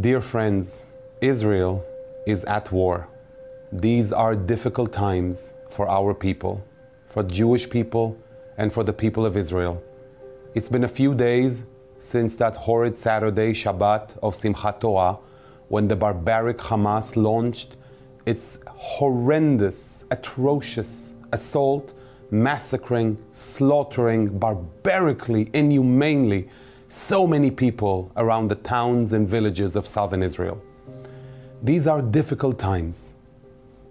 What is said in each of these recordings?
Dear friends, Israel is at war. These are difficult times for our people, for Jewish people, and for the people of Israel. It's been a few days since that horrid Saturday, Shabbat of Simchat Torah, when the barbaric Hamas launched its horrendous, atrocious assault, massacring, slaughtering barbarically, inhumanely so many people around the towns and villages of southern Israel. These are difficult times.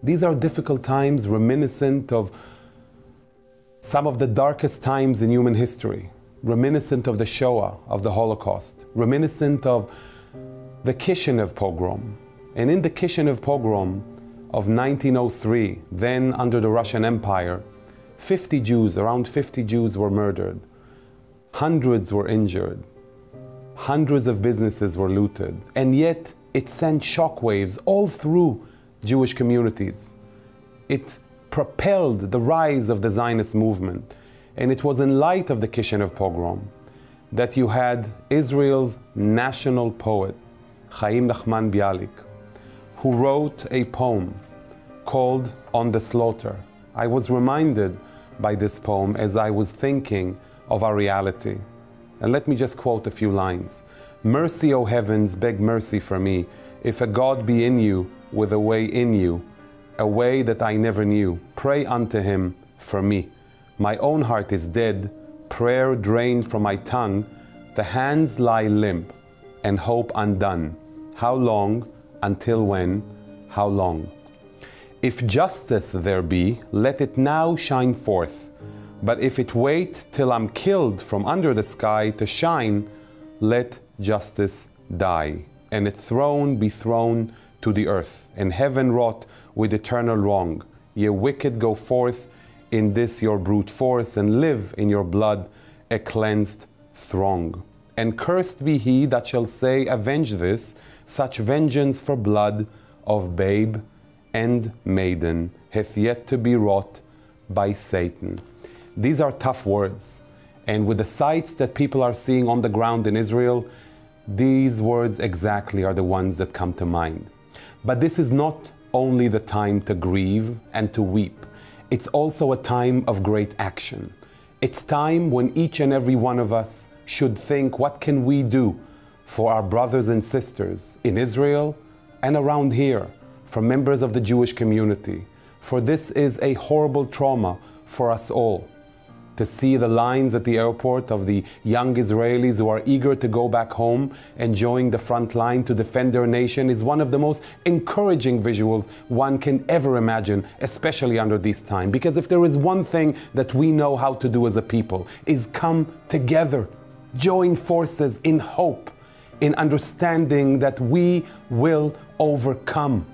These are difficult times reminiscent of some of the darkest times in human history, reminiscent of the Shoah, of the Holocaust, reminiscent of the Kishinev pogrom. And in the Kishinev pogrom of 1903, then under the Russian Empire, 50 Jews, around 50 Jews were murdered. Hundreds were injured. Hundreds of businesses were looted. And yet, it sent shockwaves all through Jewish communities. It propelled the rise of the Zionist movement. And it was in light of the Kishinev pogrom that you had Israel's national poet, Chaim Nachman Bialik, who wrote a poem called On the Slaughter. I was reminded by this poem as I was thinking of our reality. And let me just quote a few lines. Mercy, O heavens, beg mercy for me. If a God be in you, with a way in you, a way that I never knew, pray unto him for me. My own heart is dead, prayer drained from my tongue, the hands lie limp, and hope undone. How long? Until when? How long? If justice there be, let it now shine forth. But if it wait till I'm killed from under the sky to shine, let justice die, and its throne be thrown to the earth, and heaven wrought with eternal wrong. Ye wicked go forth in this your brute force, and live in your blood a cleansed throng. And cursed be he that shall say, Avenge this, such vengeance for blood of babe and maiden hath yet to be wrought by Satan. These are tough words. And with the sights that people are seeing on the ground in Israel, these words exactly are the ones that come to mind. But this is not only the time to grieve and to weep, it's also a time of great action. It's time when each and every one of us should think what can we do for our brothers and sisters in Israel and around here for members of the Jewish community, for this is a horrible trauma for us all. To see the lines at the airport of the young Israelis who are eager to go back home and join the front line to defend their nation is one of the most encouraging visuals one can ever imagine, especially under this time. Because if there is one thing that we know how to do as a people, is come together, join forces in hope, in understanding that we will overcome.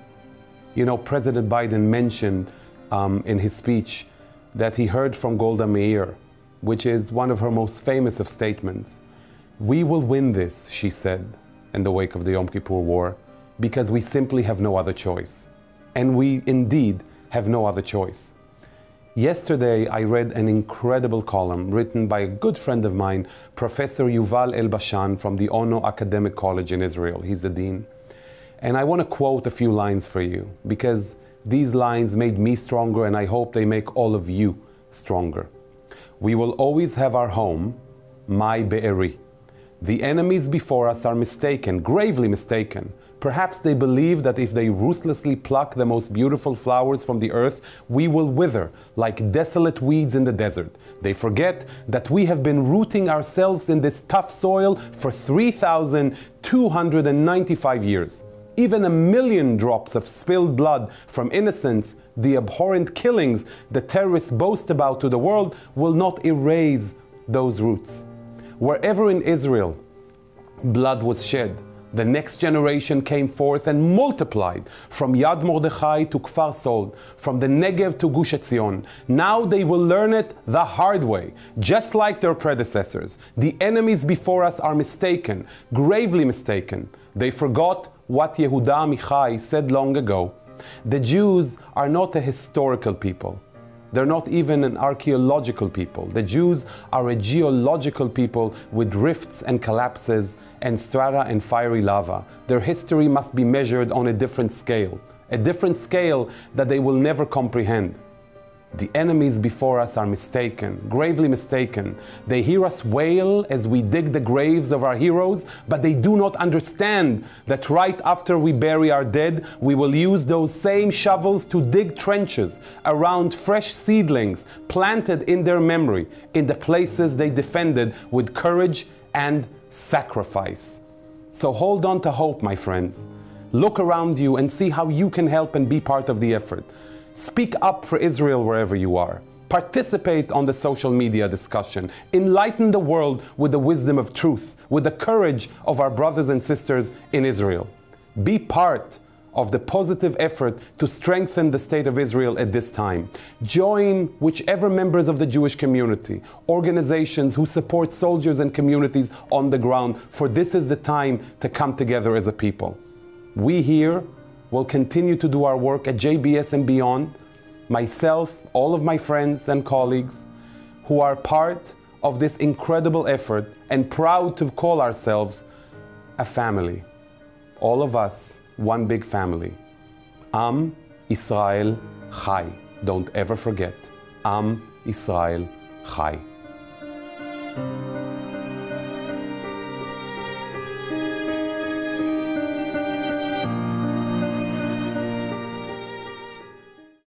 You know, President Biden mentioned um, in his speech that he heard from Golda Meir, which is one of her most famous of statements. We will win this, she said, in the wake of the Yom Kippur War, because we simply have no other choice. And we indeed have no other choice. Yesterday, I read an incredible column written by a good friend of mine, Professor Yuval Elbashan from the Ono Academic College in Israel. He's the dean. And I want to quote a few lines for you because these lines made me stronger and I hope they make all of you stronger. We will always have our home, my Be'eri. The enemies before us are mistaken, gravely mistaken. Perhaps they believe that if they ruthlessly pluck the most beautiful flowers from the earth, we will wither like desolate weeds in the desert. They forget that we have been rooting ourselves in this tough soil for 3,295 years even a million drops of spilled blood from innocents, the abhorrent killings the terrorists boast about to the world, will not erase those roots. Wherever in Israel blood was shed, the next generation came forth and multiplied from Yad Mordechai to Kfar Sod, from the Negev to Gush Etzion. Now they will learn it the hard way, just like their predecessors. The enemies before us are mistaken, gravely mistaken. They forgot what Yehuda Amichai said long ago. The Jews are not a historical people. They're not even an archaeological people. The Jews are a geological people with rifts and collapses and strata and fiery lava. Their history must be measured on a different scale, a different scale that they will never comprehend. The enemies before us are mistaken, gravely mistaken. They hear us wail as we dig the graves of our heroes, but they do not understand that right after we bury our dead, we will use those same shovels to dig trenches around fresh seedlings planted in their memory in the places they defended with courage and sacrifice. So hold on to hope, my friends. Look around you and see how you can help and be part of the effort. Speak up for Israel wherever you are. Participate on the social media discussion. Enlighten the world with the wisdom of truth, with the courage of our brothers and sisters in Israel. Be part of the positive effort to strengthen the state of Israel at this time. Join whichever members of the Jewish community, organizations who support soldiers and communities on the ground, for this is the time to come together as a people. We here will continue to do our work at JBS and beyond. Myself, all of my friends and colleagues who are part of this incredible effort and proud to call ourselves a family. All of us, one big family. Am Israel Chai. Don't ever forget. Am Israel Chai.